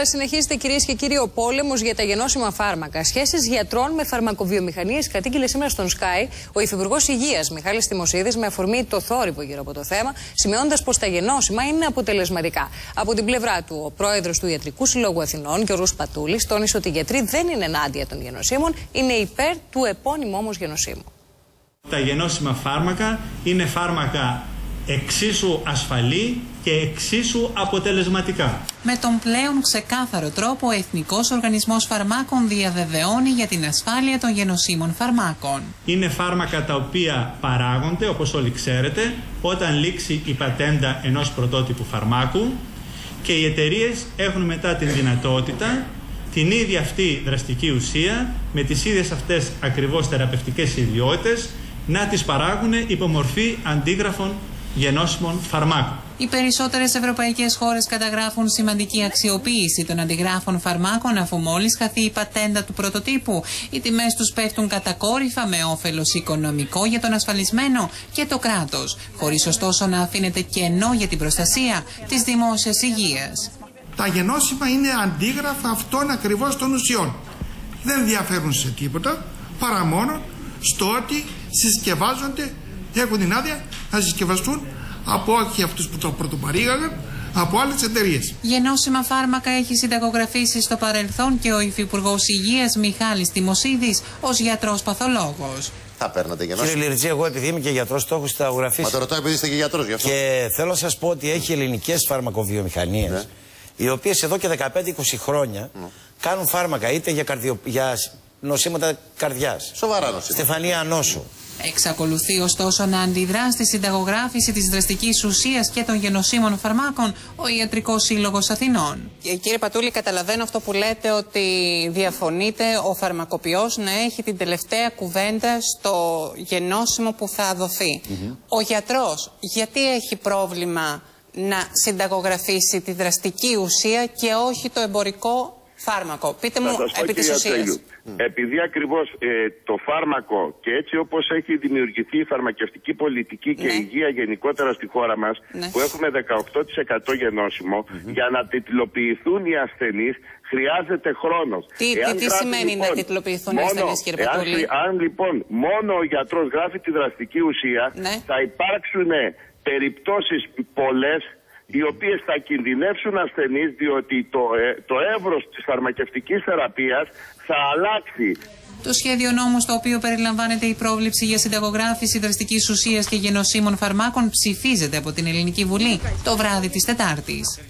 Συνεχίζεται κυρίες και κύριοι ο πόλεμος για τα γενώσιμα φάρμακα. Σχέσεις γιατρών με φαρμακοβιομηχανίες κατήγγειλε σήμερα στον Sky ο Υφυπουργός Υγείας Μιχάλης Τιμοσίδη με αφορμή το θόρυβο γύρω από το θέμα, σημειώνοντας πως τα γενώσιμα είναι αποτελεσματικά. Από την πλευρά του, ο πρόεδρος του Ιατρικού Συλλόγου Αθηνών, Γιώργος Πατούλης, τόνισε ότι οι γιατροί δεν είναι ενάντια των γενωσίμων, είναι υπέρ του επώνυμου όμως γενοσύμου. Τα γενώσιμα φάρμακα είναι φάρμακα εξίσου ασφαλή και εξίσου αποτελεσματικά. Με τον πλέον ξεκάθαρο τρόπο, ο Εθνικός Οργανισμός Φαρμάκων διαβεβαιώνει για την ασφάλεια των γενοσύμων φαρμάκων. Είναι φάρμακα τα οποία παράγονται, όπως όλοι ξέρετε, όταν λήξει η πατέντα ενός πρωτότυπου φαρμάκου και οι εταιρείες έχουν μετά την δυνατότητα την ίδια αυτή δραστική ουσία με τις ίδιες αυτές ακριβώς θεραπευτικές ιδιότητες να τις παράγουν υπομορφή αντίγραφων γενώσιμων φαρμάκων. Οι περισσότερες ευρωπαϊκές χώρες καταγράφουν σημαντική αξιοποίηση των αντιγράφων φαρμάκων αφού μόλις χαθεί η πατέντα του πρωτοτύπου. Οι τιμές τους πέφτουν κατακόρυφα με όφελος οικονομικό για τον ασφαλισμένο και το κράτος, χωρίς ωστόσο να αφήνεται κενό για την προστασία της δημόσιας υγείας. Τα γενώσιμα είναι αντίγραφα αυτών ακριβώς των ουσιών. Δεν διαφέρουν σε τίποτα παρά μόνο στο ότι συσκευάζονται έχουν την άδεια να συσκευαστούν από όχι αυτούς που το πρωτοπαρήγαγαν, από άλλες εταιρείες. Γενώσιμα φάρμακα έχει συνταγογραφήσει στο παρελθόν και ο Υφυπουργός Υγείας Μιχάλης Τιμοσίδη ως γιατρός παθολόγος. Θα παίρνατε γενώσιμα. Κύριε Λιρτζή, εγώ επειδή είμαι και γιατρός, το έχω συνταγογραφήσει. Μα το ρωτάω επειδή είστε και γιατρός γι' αυτό. Και θέλω να σας πω ότι έχει ελληνικές φαρμακοβιομηχανίες, ναι. οι οποίες εδώ και 15-20 χρόνια ναι. κάνουν φάρμακα είτε για, καρδιο... για νοσήματα καρδιάς. Σοβαρά νοσήματα. Στεφανία νόσου. Εξακολουθεί ωστόσο να αντιδρά στη συνταγογράφηση της δραστικής ουσίας και των γενοσύμων φαρμάκων ο Ιατρικός Σύλλογος Αθηνών. Κύριε Πατούλη, καταλαβαίνω αυτό που λέτε ότι διαφωνείτε ο φαρμακοποιός να έχει την τελευταία κουβέντα στο γενώσιμο που θα δοθεί. Ο γιατρός, γιατί έχει πρόβλημα να συνταγογραφήσει τη δραστική ουσία και όχι το εμπορικό φάρμακο. Πείτε μου επί της ουσίας. Επειδή ακριβώς ε, το φάρμακο και έτσι όπως έχει δημιουργηθεί η φαρμακευτική πολιτική και η ναι. υγεία γενικότερα στη χώρα μας ναι. που έχουμε 18% γενώσιμο για να τιτλοποιηθούν οι ασθενείς χρειάζεται χρόνος. Τι, τι, τι σημαίνει λοιπόν, να τιτλοποιηθούν οι ασθενείς κύριε Πατούλη. Αν, λοιπόν μόνο ο γιατρός γράφει τη δραστική ουσία ναι. θα υπάρξουν περιπτώσεις πολλές οι οποίες θα κινδυνεύσουν ασθενείς διότι το, ε, το εύρος της φαρμακευτικής θεραπείας θα αλλάξει. Το σχέδιο νόμου στο οποίο περιλαμβάνεται η πρόβληψη για συνταγογράφηση δραστικής ουσίας και γενοσύμων φαρμάκων ψηφίζεται από την Ελληνική Βουλή το βράδυ της Τετάρτης.